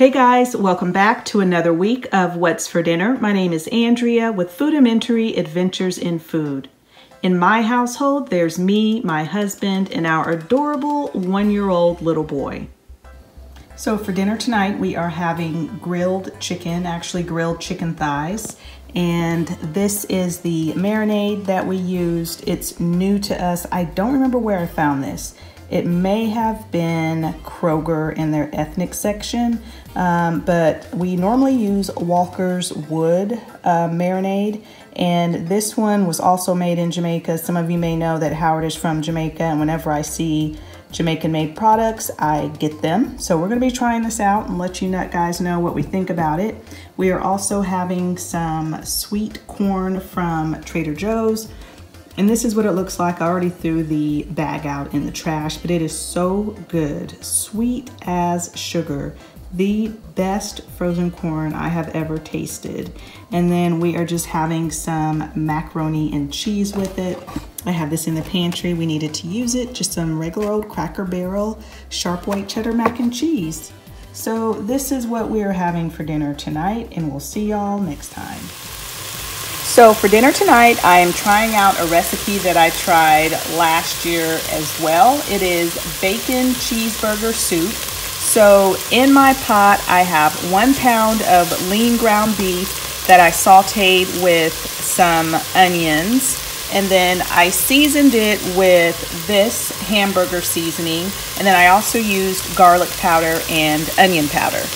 Hey guys, welcome back to another week of What's for Dinner. My name is Andrea with Foodamentary Adventures in Food. In my household, there's me, my husband, and our adorable one-year-old little boy. So for dinner tonight, we are having grilled chicken, actually grilled chicken thighs. And this is the marinade that we used. It's new to us. I don't remember where I found this. It may have been Kroger in their ethnic section, um, but we normally use Walkerswood uh, marinade. And this one was also made in Jamaica. Some of you may know that Howard is from Jamaica, and whenever I see Jamaican made products, I get them. So we're gonna be trying this out and let you guys know what we think about it. We are also having some sweet corn from Trader Joe's. And this is what it looks like. I already threw the bag out in the trash, but it is so good. Sweet as sugar. The best frozen corn I have ever tasted. And then we are just having some macaroni and cheese with it. I have this in the pantry. We needed to use it. Just some regular old Cracker Barrel sharp white cheddar mac and cheese. So this is what we are having for dinner tonight and we'll see y'all next time. So for dinner tonight, I am trying out a recipe that I tried last year as well. It is bacon cheeseburger soup. So in my pot, I have one pound of lean ground beef that I sauteed with some onions. And then I seasoned it with this hamburger seasoning. And then I also used garlic powder and onion powder.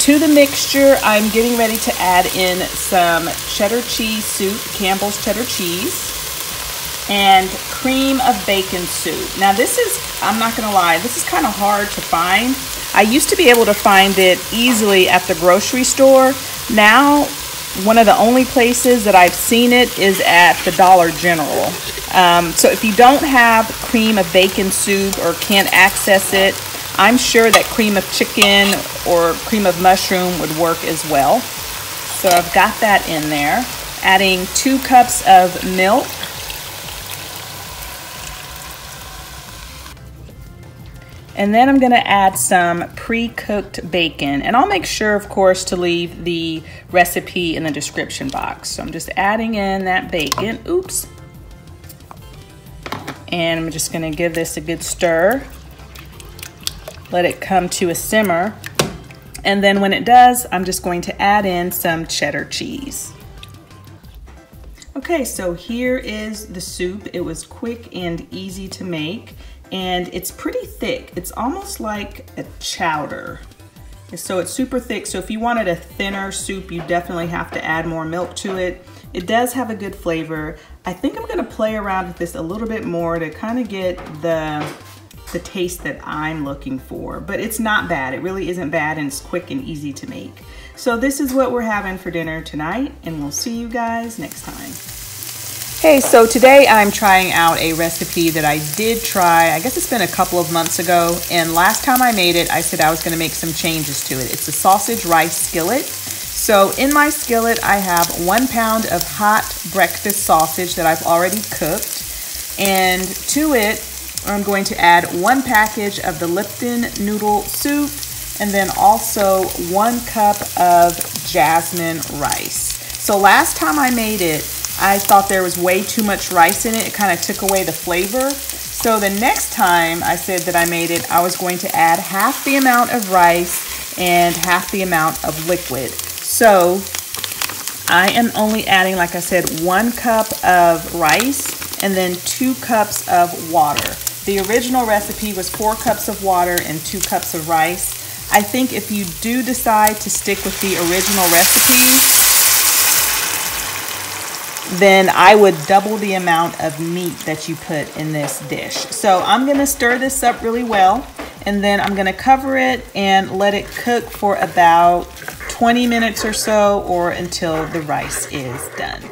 To the mixture, I'm getting ready to add in some cheddar cheese soup, Campbell's cheddar cheese, and cream of bacon soup. Now this is, I'm not gonna lie, this is kind of hard to find. I used to be able to find it easily at the grocery store. Now, one of the only places that I've seen it is at the Dollar General. Um, so if you don't have cream of bacon soup or can't access it, I'm sure that cream of chicken or cream of mushroom would work as well. So I've got that in there. Adding two cups of milk. And then I'm gonna add some pre-cooked bacon. And I'll make sure, of course, to leave the recipe in the description box. So I'm just adding in that bacon. Oops. And I'm just gonna give this a good stir let it come to a simmer. And then when it does, I'm just going to add in some cheddar cheese. Okay, so here is the soup. It was quick and easy to make, and it's pretty thick. It's almost like a chowder. So it's super thick, so if you wanted a thinner soup, you definitely have to add more milk to it. It does have a good flavor. I think I'm gonna play around with this a little bit more to kind of get the the taste that I'm looking for. But it's not bad. It really isn't bad and it's quick and easy to make. So this is what we're having for dinner tonight and we'll see you guys next time. Hey, so today I'm trying out a recipe that I did try, I guess it's been a couple of months ago, and last time I made it, I said I was gonna make some changes to it. It's a sausage rice skillet. So in my skillet, I have one pound of hot breakfast sausage that I've already cooked, and to it, I'm going to add one package of the Lipton noodle soup and then also one cup of jasmine rice. So last time I made it, I thought there was way too much rice in it. It kind of took away the flavor. So the next time I said that I made it, I was going to add half the amount of rice and half the amount of liquid. So I am only adding, like I said, one cup of rice and then two cups of water. The original recipe was four cups of water and two cups of rice. I think if you do decide to stick with the original recipe, then I would double the amount of meat that you put in this dish. So I'm gonna stir this up really well and then I'm gonna cover it and let it cook for about 20 minutes or so or until the rice is done.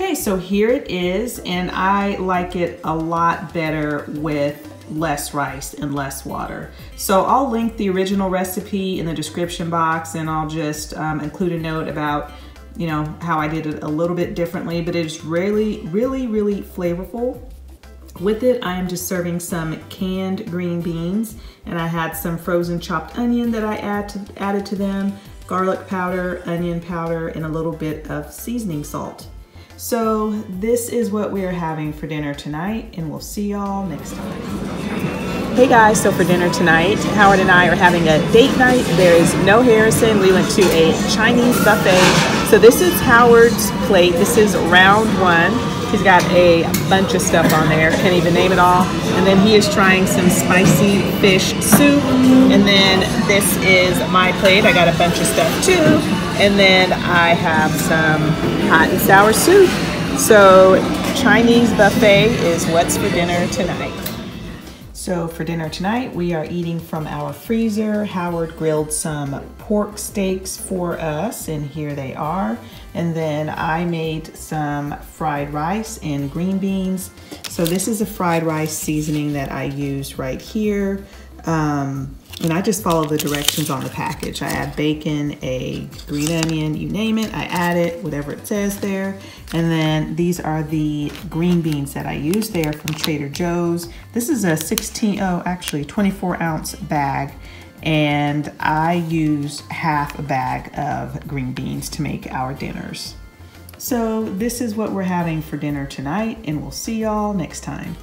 Okay, so here it is, and I like it a lot better with less rice and less water. So I'll link the original recipe in the description box and I'll just um, include a note about you know, how I did it a little bit differently, but it's really, really, really flavorful. With it, I am just serving some canned green beans and I had some frozen chopped onion that I add to, added to them, garlic powder, onion powder, and a little bit of seasoning salt. So this is what we are having for dinner tonight and we'll see y'all next time. Hey guys, so for dinner tonight, Howard and I are having a date night. There is no Harrison. We went to a Chinese buffet. So this is Howard's plate. This is round one. He's got a bunch of stuff on there. Can't even name it all. And then he is trying some spicy fish soup. And then this is my plate. I got a bunch of stuff too. And then I have some hot and sour soup. So Chinese buffet is what's for dinner tonight. So for dinner tonight, we are eating from our freezer. Howard grilled some pork steaks for us, and here they are. And then I made some fried rice and green beans. So this is a fried rice seasoning that I use right here. Um, and I just follow the directions on the package. I add bacon, a green onion, you name it, I add it, whatever it says there. And then these are the green beans that I use. They are from Trader Joe's. This is a 16, oh, actually 24 ounce bag. And I use half a bag of green beans to make our dinners. So this is what we're having for dinner tonight and we'll see y'all next time.